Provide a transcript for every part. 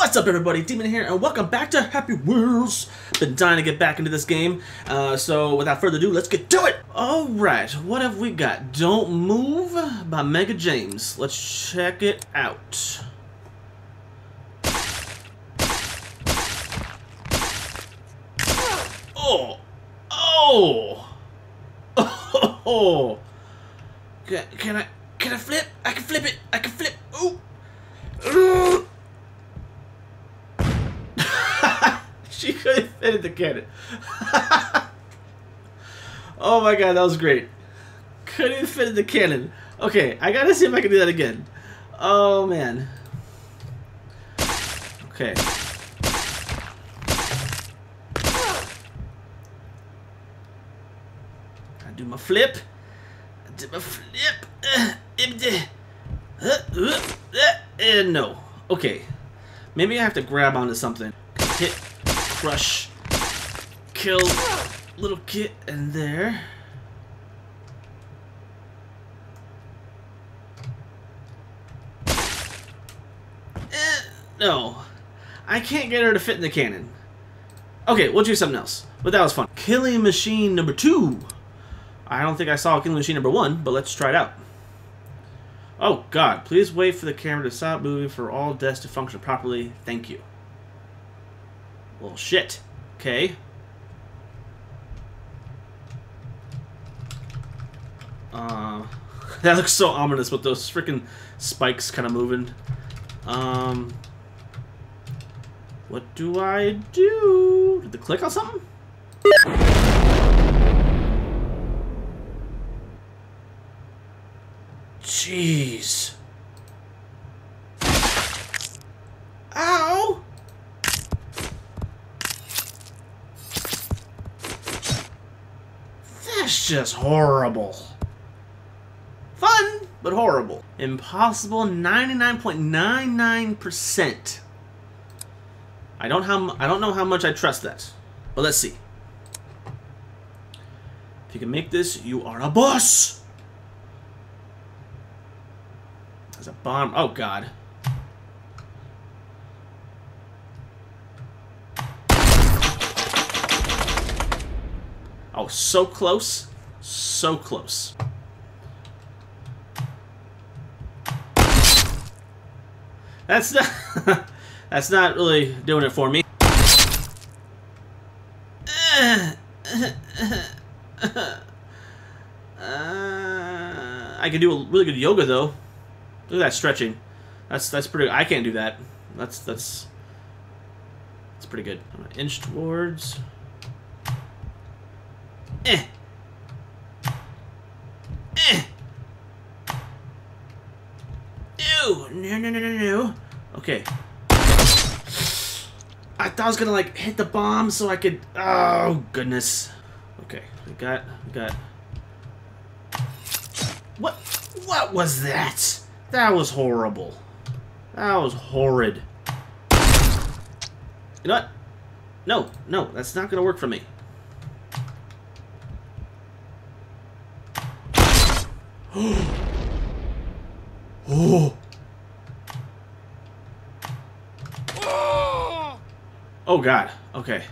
What's up everybody, Demon here, and welcome back to Happy Wheels! Been dying to get back into this game, uh, so without further ado, let's get to it! Alright, what have we got? Don't Move by Mega James. Let's check it out. Oh! Oh! Oh! Can, can I, can I flip? I can flip it! I can flip! Ooh! Ooh! she couldn't fit in the cannon. oh my god, that was great. Couldn't fit in the cannon. Okay, I gotta see if I can do that again. Oh man. Okay. I do my flip. I do my flip. Uh, uh, uh, and no. Okay. Maybe I have to grab onto something. Hit, crush, kill, little kit, in there. Eh, no. I can't get her to fit in the cannon. Okay, we'll do something else. But that was fun. Killing Machine number two. I don't think I saw Killing Machine number one, but let's try it out. Oh god, please wait for the camera to stop moving for all desks to function properly. Thank you. Well, shit. Okay. Uh, that looks so ominous with those freaking spikes kind of moving. Um, what do I do? Did the click on something? Jeez. Just horrible. Fun, but horrible. Impossible 99.99%. I don't how I don't know how much I trust that. But let's see. If you can make this, you are a boss. There's a bomb. Oh god. Oh, so close. So close. That's not That's not really doing it for me. Uh, I can do a really good yoga though. Look at that stretching. That's that's pretty. I can't do that. That's that's that's pretty good. I'm gonna inch towards. Eh. Eh. Ew. No, no, no, no, no. Okay. I thought I was gonna like hit the bomb so I could. Oh goodness. Okay, we got, we got. What? What was that? That was horrible. That was horrid. You know what? No, no, that's not gonna work for me. Oh. Oh god. Okay.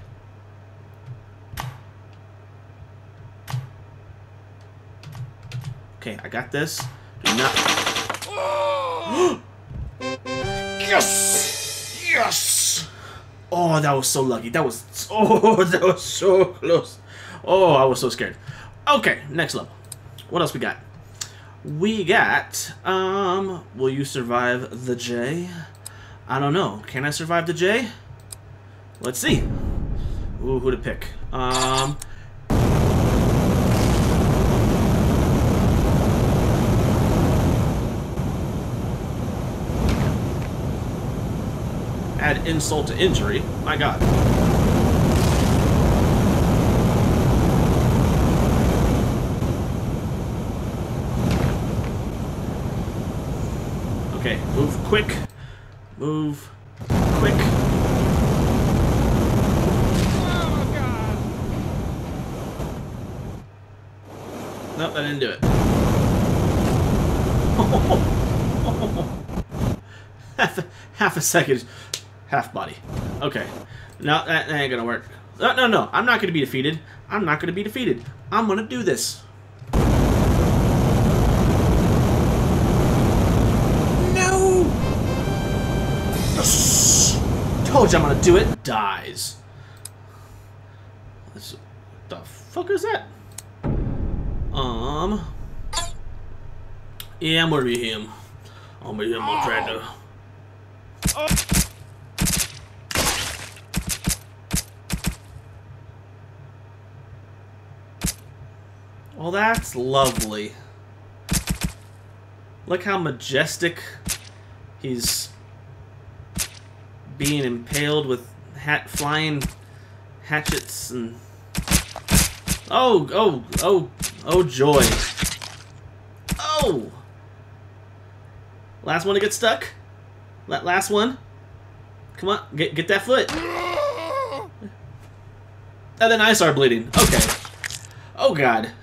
Okay, I got this. Do not. yes! Yes! Oh, that was so lucky. That was. Oh, that was so close. Oh, I was so scared. Okay, next level. What else we got? We got. Um. Will you survive the J? I don't know. Can I survive the J? Let's see. Ooh, who to pick? Um. Add insult to injury. My god. Quick. Move quick. Nope, I didn't do it. half, a, half a second. Half body. Okay. No, that, that ain't gonna work. No, no, no. I'm not gonna be defeated. I'm not gonna be defeated. I'm gonna do this. Yes! Told you I'm gonna do it. Dies. What the fuck is that? Um. Yeah, I'm gonna be him. I'm gonna be him. I'm trying to. Well, that's lovely. Look how majestic he's being impaled with hat flying hatchets and oh oh oh oh joy. Oh! Last one to get stuck? La last one? Come on get get that foot. And then I start bleeding. Okay. Oh god.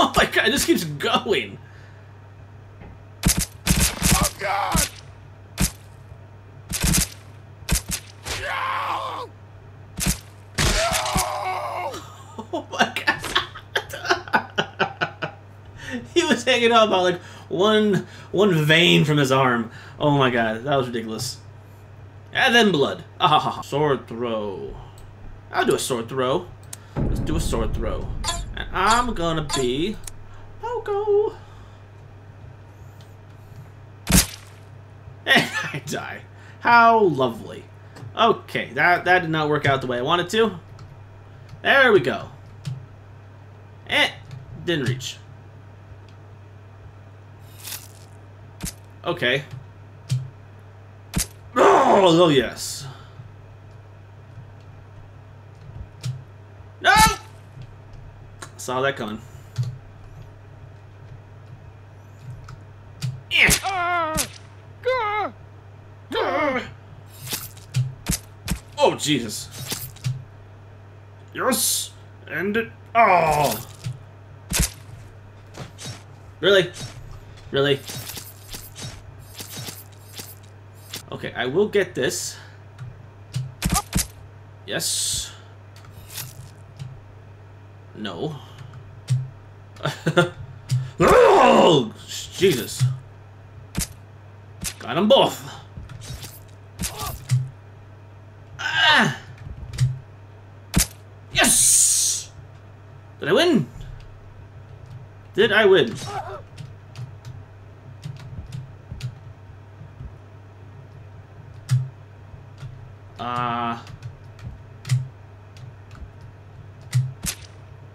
Oh my god it just keeps going God! No! No! Oh my god. he was hanging out about like one one vein from his arm. Oh my god, that was ridiculous. And then blood. Ah. Sword throw. I'll do a sword throw. Let's do a sword throw. And I'm gonna be Poco. And I die. How lovely. Okay, that that did not work out the way I wanted to. There we go. Eh, didn't reach. Okay. Oh, oh yes. No! Saw that coming. Jesus. Yes! And it... Oh! Really? Really? Okay, I will get this. Yes. No. oh! Jesus. Got them both. Ah! Yes! Did I win? Did I win? Uh...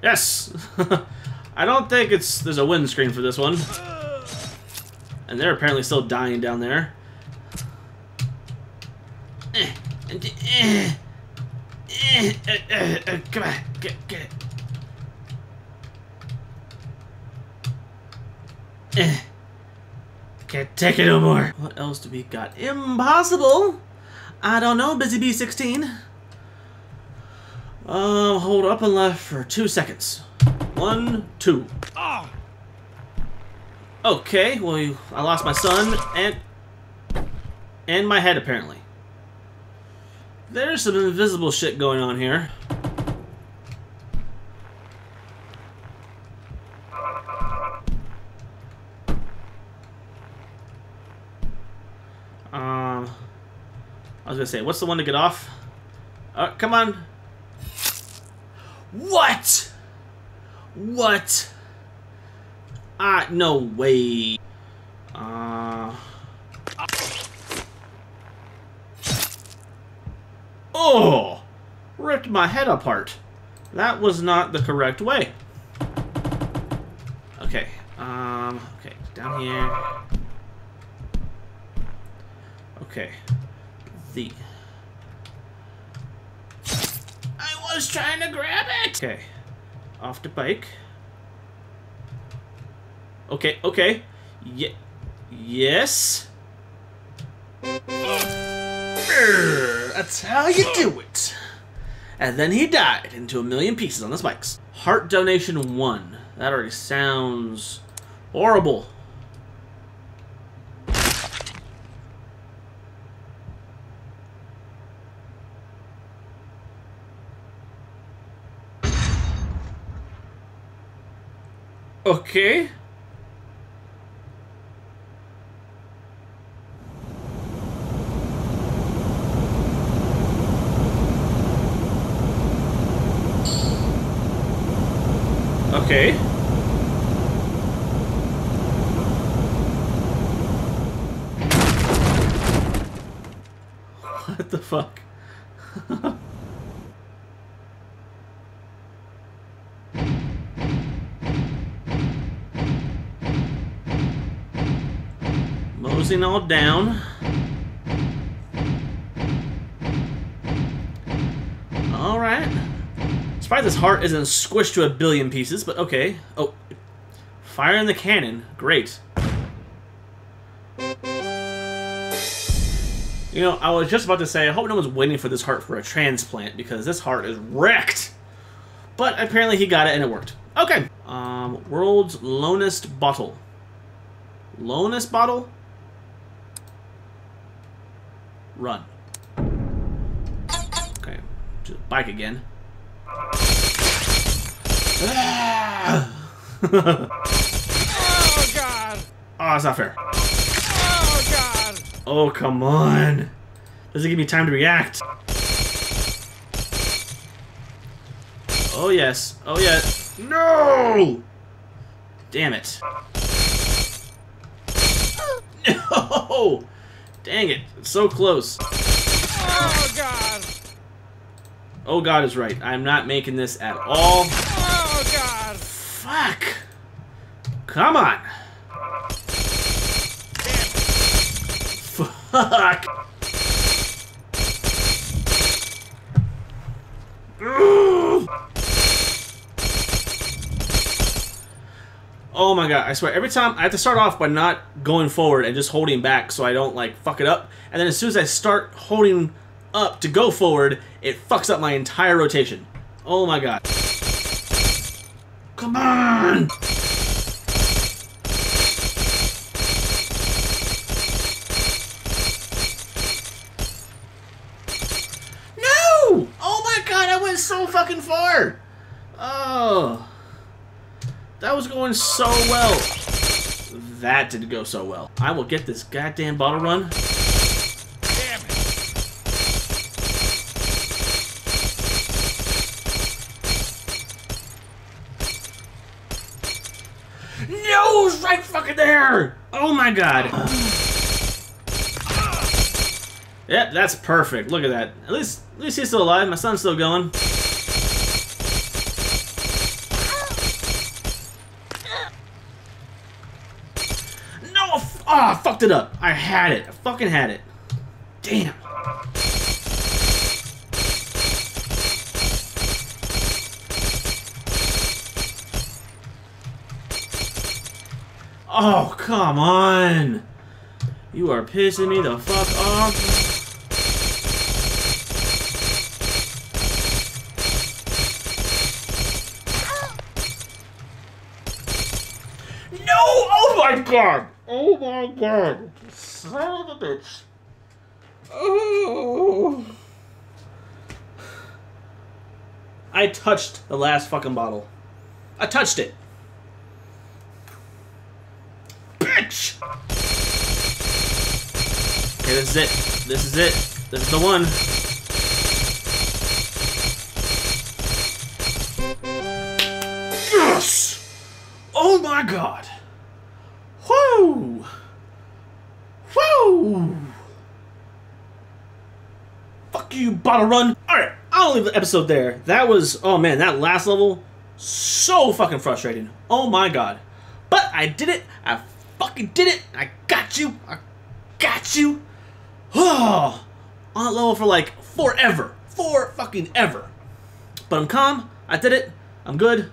Yes! I don't think it's there's a win screen for this one. And they're apparently still dying down there. Eh, eh, eh, come on, get, get it. Eh. Can't take it no more. What else do we got? Impossible! I don't know, Busy Bee 16. Um, hold up and left for two seconds. One, two. Okay, well, you, I lost my son and and my head apparently. There's some invisible shit going on here. I was gonna say, what's the one to get off? Uh, come on. What? What? Ah, no way. Uh... Oh! Ripped my head apart. That was not the correct way. Okay, um, okay, down here. Okay, the... I was trying to grab it! Okay, off the bike. Okay, okay. Ye yes. That's how you do it. And then he died into a million pieces on the spikes. Heart donation one. That already sounds horrible. Okay. Okay. What the fuck? Moseying all down. Alright. Surprised this heart isn't squished to a billion pieces, but okay. Oh. Fire in the cannon. Great. You know, I was just about to say, I hope no one's waiting for this heart for a transplant, because this heart is wrecked. But apparently he got it and it worked. Okay. Um, world's lonest bottle. Lonest bottle? Run. Okay. Just bike again. Ah! Oh god! Oh, that's not fair. Oh god! Oh, come on. Doesn't give me time to react. Oh, yes. Oh, yes. No! Damn it. No! Dang it. It's so close. Oh god! Oh, God is right. I'm not making this at all. Oh god! Fuck. Come on. Fuck. Oh my god, I swear, every time I have to start off by not going forward and just holding back so I don't like fuck it up. And then as soon as I start holding up to go forward, it fucks up my entire rotation. Oh my god. Come on! No! Oh my god, I went so fucking far! Oh. That was going so well. That didn't go so well. I will get this goddamn bottle run. Damn it! No, it was right fucking there! Oh my god. Yep, that's perfect. Look at that. At least, at least he's still alive. My son's still going. No! f- Ah, I fucked it up. I had it. I fucking had it. Damn. Oh, come on. You are pissing me the fuck off. No! Oh my god! Oh my god! Son of a bitch. Oh. I touched the last fucking bottle. I touched it. Bitch! Okay, this is it. This is it. This is the one. Yes! Oh my god! You, bottle run! Alright, I'll leave the episode there. That was, oh man, that last level, so fucking frustrating. Oh my god. But I did it! I fucking did it! I got you! I got you! Oh, on that level for like forever. For fucking ever. But I'm calm. I did it. I'm good.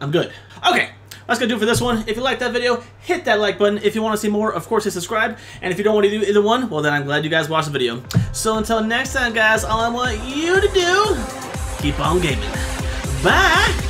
I'm good. Okay, that's gonna do it for this one. If you liked that video, hit that like button. If you want to see more, of course, hit subscribe. And if you don't want to do either one, well, then I'm glad you guys watched the video. So until next time, guys, all I want you to do, keep on gaming. Bye!